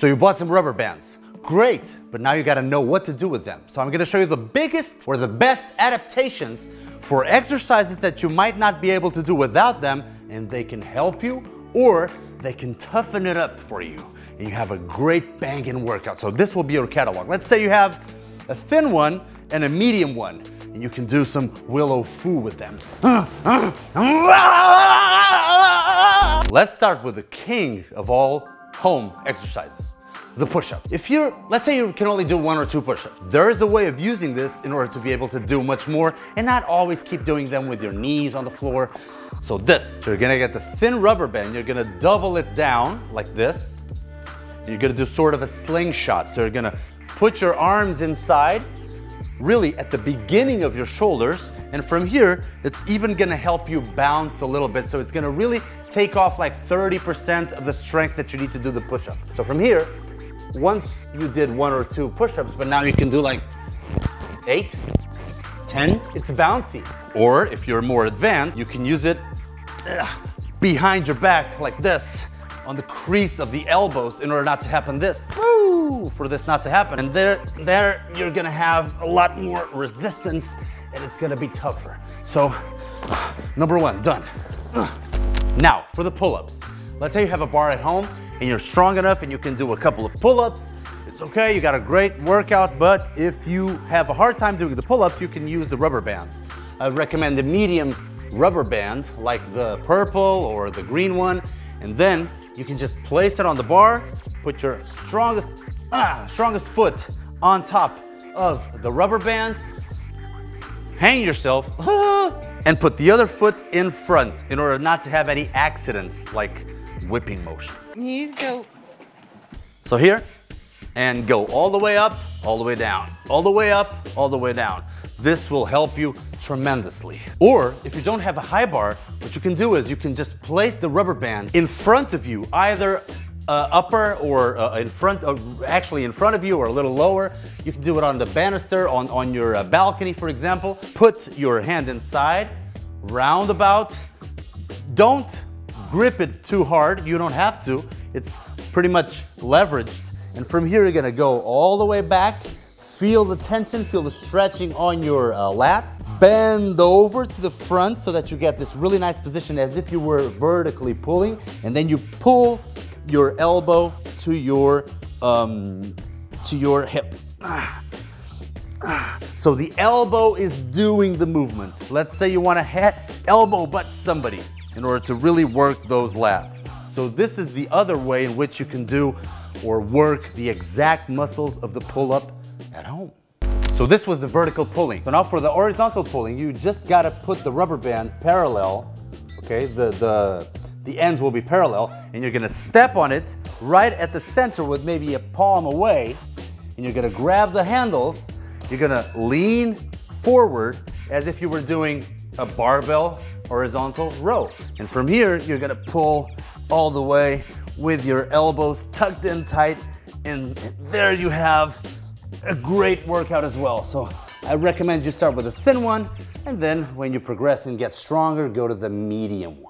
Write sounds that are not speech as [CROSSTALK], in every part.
So you bought some rubber bands. Great, but now you gotta know what to do with them. So I'm gonna show you the biggest or the best adaptations for exercises that you might not be able to do without them, and they can help you or they can toughen it up for you. And you have a great banging workout. So this will be your catalog. Let's say you have a thin one and a medium one, and you can do some willow foo with them. [LAUGHS] Let's start with the king of all home exercises the push-up. If you're, let's say you can only do one or two push-ups, there is a way of using this in order to be able to do much more and not always keep doing them with your knees on the floor. So this, so you're gonna get the thin rubber band, you're gonna double it down like this. You're gonna do sort of a slingshot. So you're gonna put your arms inside, really at the beginning of your shoulders, and from here, it's even gonna help you bounce a little bit. So it's gonna really take off like 30% of the strength that you need to do the push-up. So from here, once you did one or two push-ups, but now you can do like eight, 10, it's bouncy. Or if you're more advanced, you can use it behind your back like this on the crease of the elbows in order not to happen this. Woo! For this not to happen. And there, there you're gonna have a lot more resistance and it's gonna be tougher. So, number one, done. Now, for the pull-ups. Let's say you have a bar at home and you're strong enough and you can do a couple of pull-ups, it's okay, you got a great workout, but if you have a hard time doing the pull-ups, you can use the rubber bands. I recommend the medium rubber band, like the purple or the green one, and then you can just place it on the bar, put your strongest, ah, strongest foot on top of the rubber band, hang yourself, [LAUGHS] and put the other foot in front in order not to have any accidents like whipping motion. You go. So here, and go all the way up, all the way down, all the way up, all the way down. This will help you tremendously. Or if you don't have a high bar, what you can do is you can just place the rubber band in front of you, either uh, upper or uh, in front, actually in front of you or a little lower. You can do it on the banister, on, on your uh, balcony, for example. Put your hand inside, roundabout. Don't grip it too hard. You don't have to. It's pretty much leveraged. And from here, you're gonna go all the way back. Feel the tension, feel the stretching on your uh, lats. Bend over to the front so that you get this really nice position as if you were vertically pulling. And then you pull your elbow to your, um, to your hip. So the elbow is doing the movement. Let's say you want to hit elbow butt somebody in order to really work those lats. So this is the other way in which you can do or work the exact muscles of the pull-up at home. So this was the vertical pulling. So now for the horizontal pulling, you just gotta put the rubber band parallel, okay? The, the, the ends will be parallel, and you're gonna step on it right at the center with maybe a palm away, and you're gonna grab the handles, you're gonna lean forward as if you were doing a barbell horizontal row. And from here, you're gonna pull all the way with your elbows tucked in tight. And there you have a great workout as well. So I recommend you start with a thin one, and then when you progress and get stronger, go to the medium one.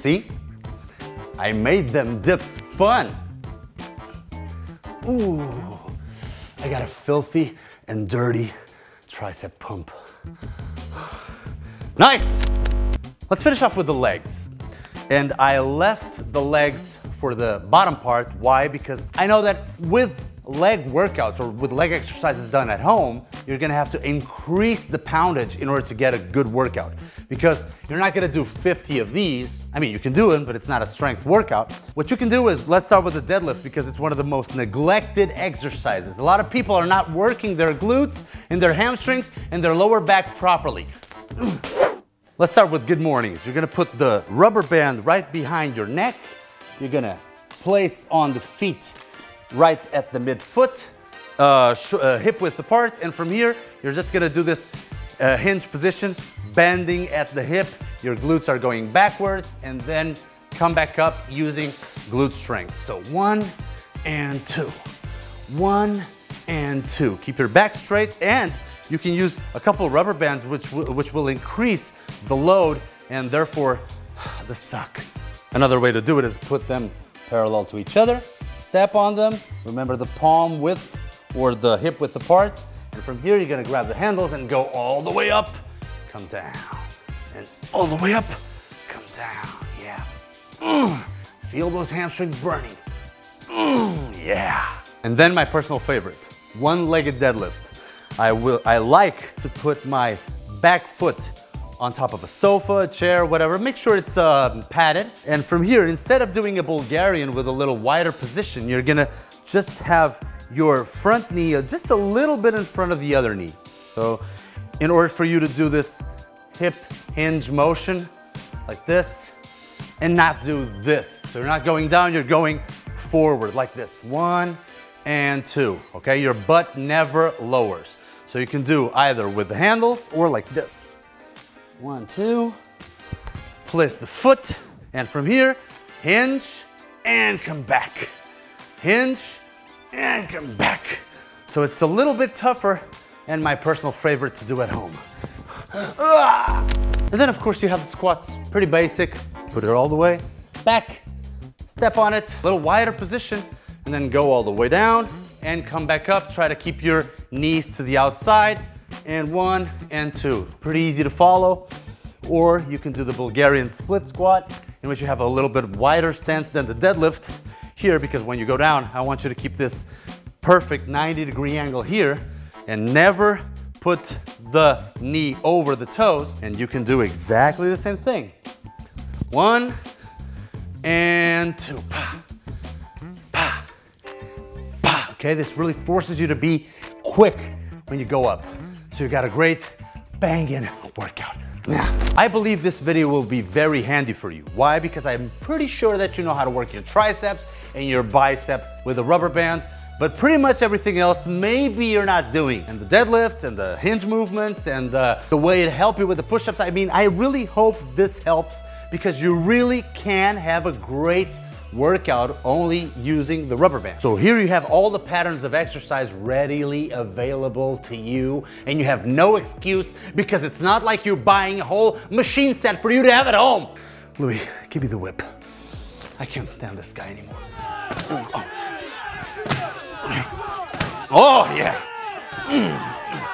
See? I made them dips fun. Ooh, I got a filthy and dirty tricep pump. [SIGHS] Nice! Let's finish off with the legs. And I left the legs for the bottom part. Why? Because I know that with leg workouts or with leg exercises done at home, you're gonna have to increase the poundage in order to get a good workout. Because you're not gonna do 50 of these. I mean, you can do it, but it's not a strength workout. What you can do is, let's start with the deadlift because it's one of the most neglected exercises. A lot of people are not working their glutes and their hamstrings and their lower back properly. [CLEARS THROAT] Let's start with good mornings. You're gonna put the rubber band right behind your neck. You're gonna place on the feet right at the midfoot, uh, uh, hip width apart. And from here, you're just gonna do this uh, hinge position, bending at the hip. Your glutes are going backwards and then come back up using glute strength. So one and two, one and two. Keep your back straight and you can use a couple of rubber bands which, which will increase the load and therefore [SIGHS] the suck. Another way to do it is put them parallel to each other, step on them, remember the palm width or the hip width apart, and from here you're gonna grab the handles and go all the way up, come down, and all the way up, come down, yeah. Mm. Feel those hamstrings burning. Mm, yeah. And then my personal favorite, one-legged deadlift. I, will, I like to put my back foot on top of a sofa, a chair, whatever. Make sure it's uh, padded. And from here, instead of doing a Bulgarian with a little wider position, you're gonna just have your front knee just a little bit in front of the other knee. So in order for you to do this hip hinge motion like this and not do this. So you're not going down, you're going forward like this. One and two, okay? Your butt never lowers. So you can do either with the handles or like this. One, two. Place the foot, and from here, hinge and come back. Hinge and come back. So it's a little bit tougher and my personal favorite to do at home. Ah! And then of course you have the squats, pretty basic. Put it all the way back, step on it, a little wider position, and then go all the way down and come back up. Try to keep your knees to the outside and one and two. Pretty easy to follow. Or you can do the Bulgarian split squat in which you have a little bit wider stance than the deadlift here because when you go down, I want you to keep this perfect 90 degree angle here and never put the knee over the toes and you can do exactly the same thing. One and two. Pa, pa, pa. Okay, this really forces you to be quick when you go up. So you got a great banging workout. Now, I believe this video will be very handy for you. Why? Because I'm pretty sure that you know how to work your triceps and your biceps with the rubber bands, but pretty much everything else maybe you're not doing. And the deadlifts and the hinge movements and uh, the way it help you with the push-ups. I mean, I really hope this helps because you really can have a great workout only using the rubber band. So here you have all the patterns of exercise readily available to you and you have no excuse because it's not like you're buying a whole machine set for you to have at home. Luís, give me the whip. I can't stand this guy anymore. Oh, oh yeah. Mm. Mm.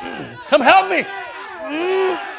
Mm. Come help me.